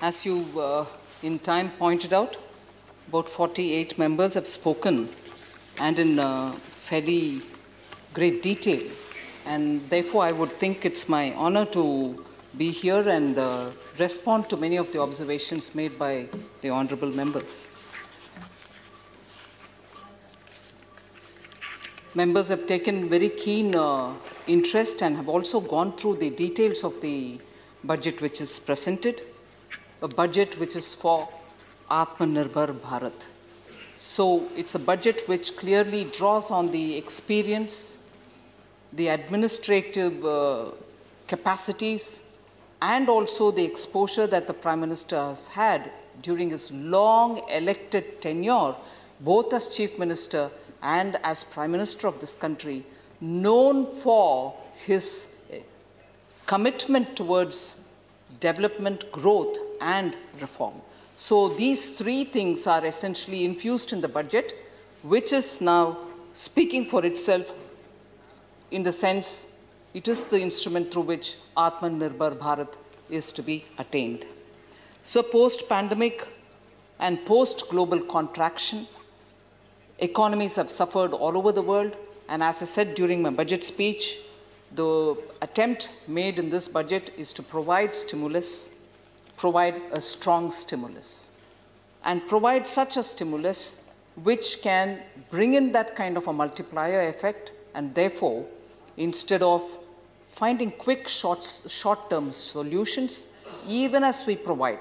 As you uh, in time pointed out, about 48 members have spoken and in uh, fairly great detail. And therefore, I would think it's my honor to be here and uh, respond to many of the observations made by the honorable members. Members have taken very keen uh, interest and have also gone through the details of the budget which is presented, a budget which is for Atmanirbhar Bharat. So it's a budget which clearly draws on the experience, the administrative uh, capacities, and also the exposure that the Prime Minister has had during his long elected tenure, both as Chief Minister and as Prime Minister of this country, known for his eh, commitment towards development, growth, and reform. So these three things are essentially infused in the budget, which is now speaking for itself in the sense it is the instrument through which Atmanirbhar Bharat is to be attained. So post-pandemic and post-global contraction, economies have suffered all over the world. And as I said during my budget speech, the attempt made in this budget is to provide stimulus, provide a strong stimulus, and provide such a stimulus which can bring in that kind of a multiplier effect and therefore, instead of finding quick short-term solutions, even as we provide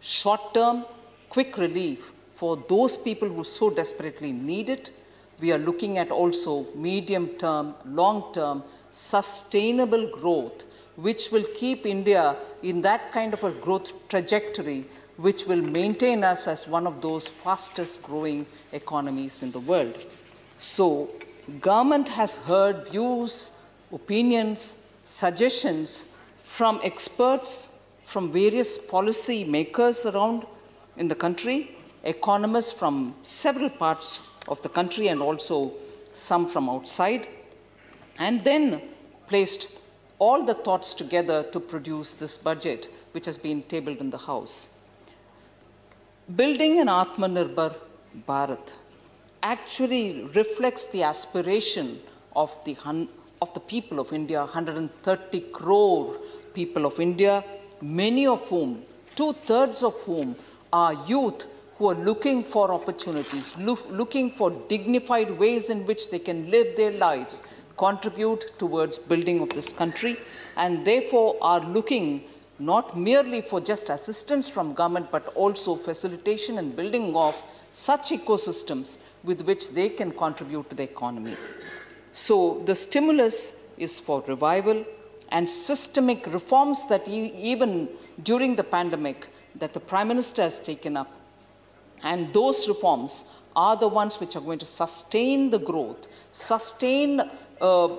short-term, quick relief for those people who so desperately need it, we are looking at also medium-term, long-term, sustainable growth, which will keep India in that kind of a growth trajectory, which will maintain us as one of those fastest growing economies in the world. So, government has heard views, opinions, suggestions from experts, from various policy makers around in the country, economists from several parts of the country and also some from outside, and then placed all the thoughts together to produce this budget which has been tabled in the House. Building an Atmanirbhar Bharat actually reflects the aspiration of the, of the people of India, 130 crore people of India, many of whom, two-thirds of whom are youth who are looking for opportunities, look, looking for dignified ways in which they can live their lives, contribute towards building of this country, and therefore are looking not merely for just assistance from government, but also facilitation and building of such ecosystems with which they can contribute to the economy. So the stimulus is for revival and systemic reforms that e even during the pandemic that the Prime Minister has taken up and those reforms are the ones which are going to sustain the growth, sustain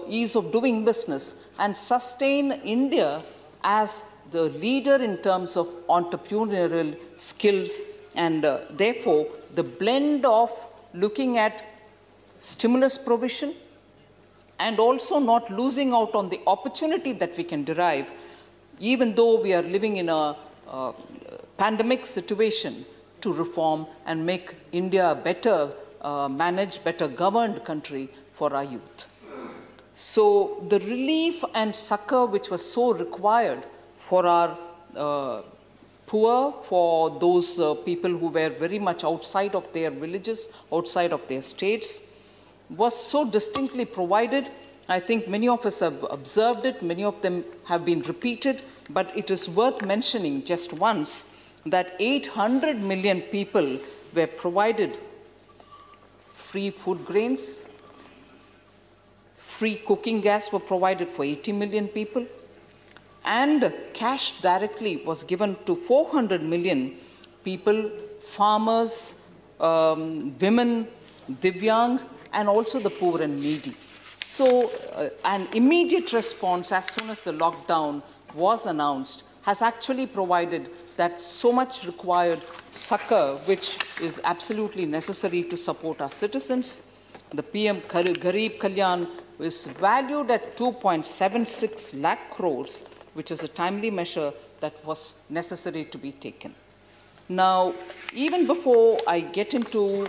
ease of doing business, and sustain India as the leader in terms of entrepreneurial skills. And uh, therefore, the blend of looking at stimulus provision and also not losing out on the opportunity that we can derive, even though we are living in a uh, pandemic situation, to reform and make India a better uh, managed, better governed country for our youth. So the relief and succor which was so required for our uh, poor, for those uh, people who were very much outside of their villages, outside of their states, was so distinctly provided. I think many of us have observed it, many of them have been repeated, but it is worth mentioning just once that 800 million people were provided free food grains, free cooking gas were provided for 80 million people, and cash directly was given to 400 million people, farmers, um, women, Divyang, and also the poor and needy. So, uh, an immediate response as soon as the lockdown was announced has actually provided that so much required succor, which is absolutely necessary to support our citizens. The PM Garib Kalyan is valued at 2.76 lakh crores, which is a timely measure that was necessary to be taken. Now, even before I get into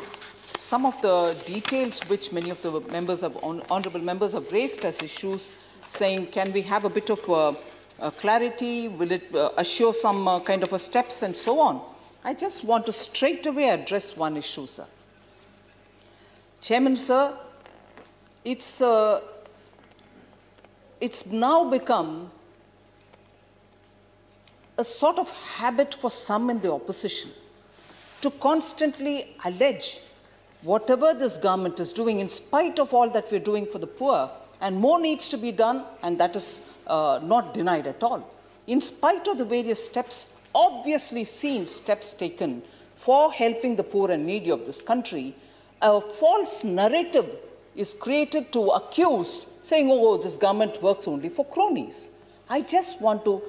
some of the details which many of the members of honorable members have raised as issues, saying, can we have a bit of uh, uh, clarity? Will it uh, assure some uh, kind of a steps and so on? I just want to straight away address one issue, sir. Chairman, sir, it's, uh, it's now become a sort of habit for some in the opposition to constantly allege whatever this government is doing, in spite of all that we're doing for the poor, and more needs to be done, and that is uh, not denied at all. In spite of the various steps, obviously seen steps taken for helping the poor and needy of this country, a false narrative is created to accuse, saying, oh, this government works only for cronies. I just want to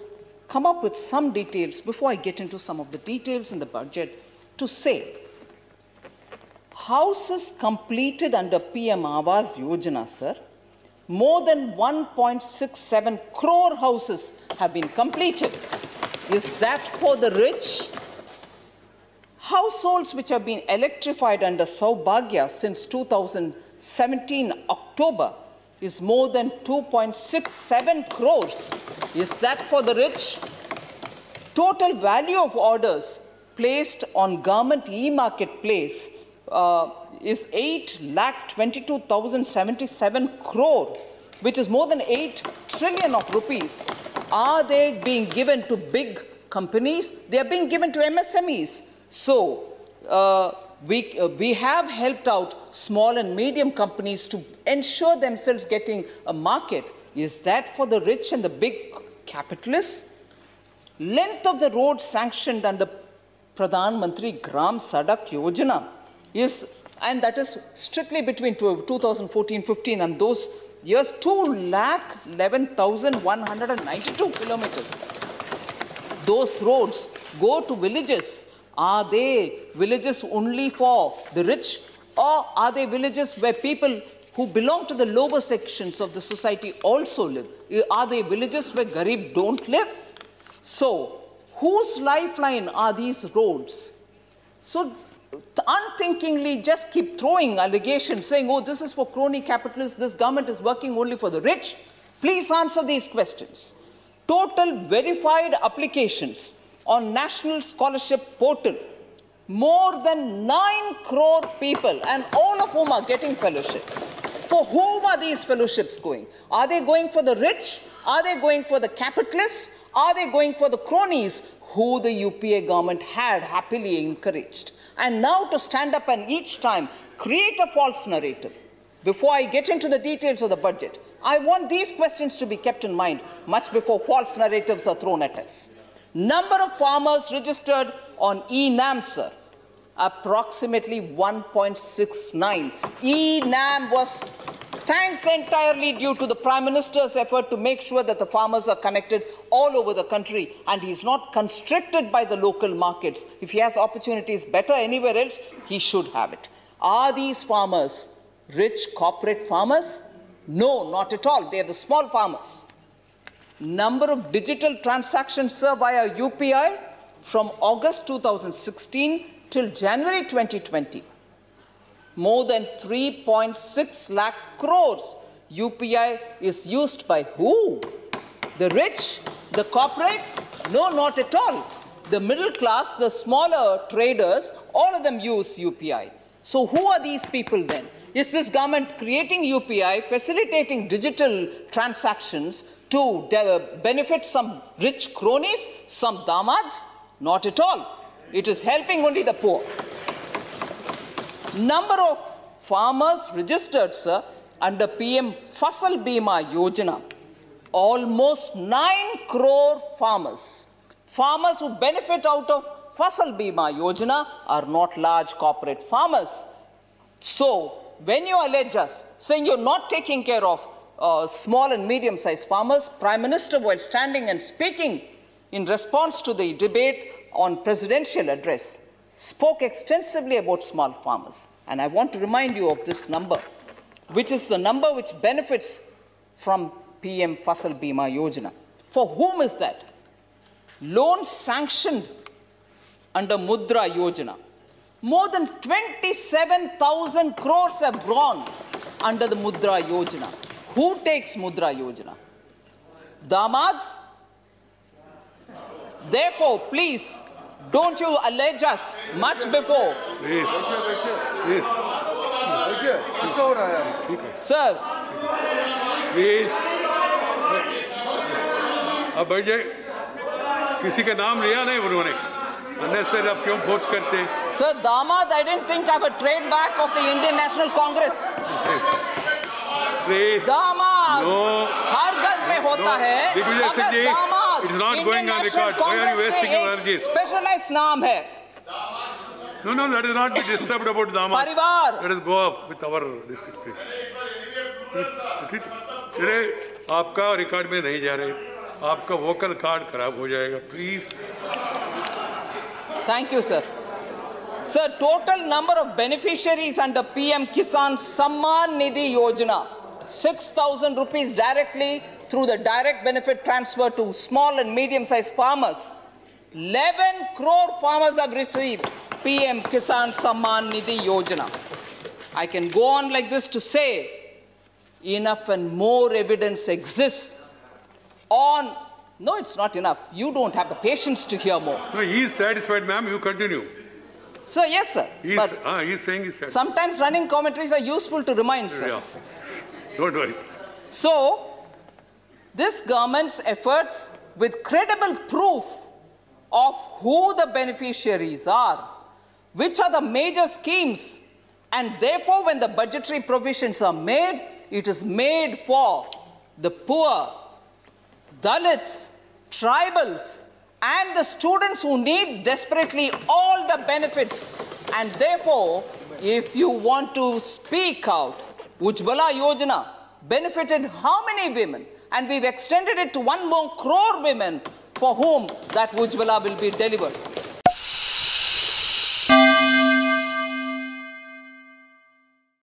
come up with some details before I get into some of the details in the budget to say houses completed under PM Awas Yojana, sir, more than 1.67 crore houses have been completed. Is that for the rich? Households which have been electrified under Saubhagya since 2017 October is more than 2.67 crores. Is that for the rich? Total value of orders placed on government e-marketplace uh, is 8 lakh 22,077 crore, which is more than 8 trillion of rupees. Are they being given to big companies? They are being given to MSMEs. So, uh, we, uh, we have helped out small and medium companies to ensure themselves getting a market. Is that for the rich and the big capitalists? Length of the road sanctioned under Pradhan Mantri Gram Sadak Yojana is and that is strictly between 2014-15 and those years, 2 lakh 11,192 kilometers. Those roads go to villages. Are they villages only for the rich or are they villages where people who belong to the lower sections of the society also live? Are they villages where Garib don't live? So, whose lifeline are these roads? So, unthinkingly just keep throwing allegations saying, oh, this is for crony capitalists, this government is working only for the rich. Please answer these questions. Total verified applications on National Scholarship Portal, more than 9 crore people, and all of whom are getting fellowships. For whom are these fellowships going? Are they going for the rich? Are they going for the capitalists? Are they going for the cronies who the UPA government had happily encouraged? And now to stand up and each time create a false narrative. Before I get into the details of the budget, I want these questions to be kept in mind much before false narratives are thrown at us. Number of farmers registered on eNAM, sir, approximately 1.69. eNAM was thanks entirely due to the Prime Minister's effort to make sure that the farmers are connected all over the country and he's not constricted by the local markets. If he has opportunities better anywhere else, he should have it. Are these farmers rich corporate farmers? No, not at all. They are the small farmers. Number of digital transactions sir, via UPI from August 2016 till January 2020 more than 3.6 lakh crores. UPI is used by who? The rich? The corporate? No, not at all. The middle class, the smaller traders, all of them use UPI. So who are these people then? Is this government creating UPI, facilitating digital transactions to benefit some rich cronies, some damads? Not at all. It is helping only the poor. Number of farmers registered, sir, under PM Fasal Bima Yojana, almost 9 crore farmers. Farmers who benefit out of Fasal Bima Yojana are not large corporate farmers. So, when you allege us saying you're not taking care of uh, small and medium-sized farmers, Prime Minister, while standing and speaking in response to the debate on presidential address, spoke extensively about small farmers. And I want to remind you of this number, which is the number which benefits from PM Fasal Bima Yojana. For whom is that? loans sanctioned under Mudra Yojana More than 27,000 crores have gone under the Mudra Yojana. Who takes Mudra Yojana? Damads? Therefore, please, don't you allege us much before. Please please देखिए किसका हो रहा है यार ठीक है Sir, please अब बैठ जाए किसी का नाम लिया नहीं उन्होंने अननेसरी आप क्यों फोर्स करते हैं? Sir Damad, I didn't think I a trade back of the Indian National Congress. Please दामाद No. हर घर में होता No. है अगर दामाद Indian on national record. Why are you Congress wasting your energies? Specialised नाम है No, no, that is not be disturbed about Damas. परिवार। Let us go up with our district. please. चले आपका रिकॉर्ड में नहीं जा रहे आपका वोकल कार्ड खराब हो जाएगा please thank you sir Sir, total number of beneficiaries under PM Kisan Samman Nidhi Yojana, 6,000 rupees directly through the direct benefit transfer to small and medium-sized farmers. 11 crore farmers have received PM Kisan Samman Nidhi Yojana. I can go on like this to say enough and more evidence exists on. No, it's not enough. You don't have the patience to hear more. No, he is satisfied, ma'am. You continue. So, yes, sir. He is, But ah, saying he's satisfied. sometimes running commentaries are useful to remind, sir. Yeah. Don't worry. So, this government's efforts with credible proof of who the beneficiaries are, which are the major schemes, and therefore, when the budgetary provisions are made, it is made for the poor, Dalits, tribals, and the students who need desperately all the benefits. And therefore, if you want to speak out, Ujjwala Yojana benefited how many women? And we've extended it to one more crore women for whom that Ujjwala will be delivered.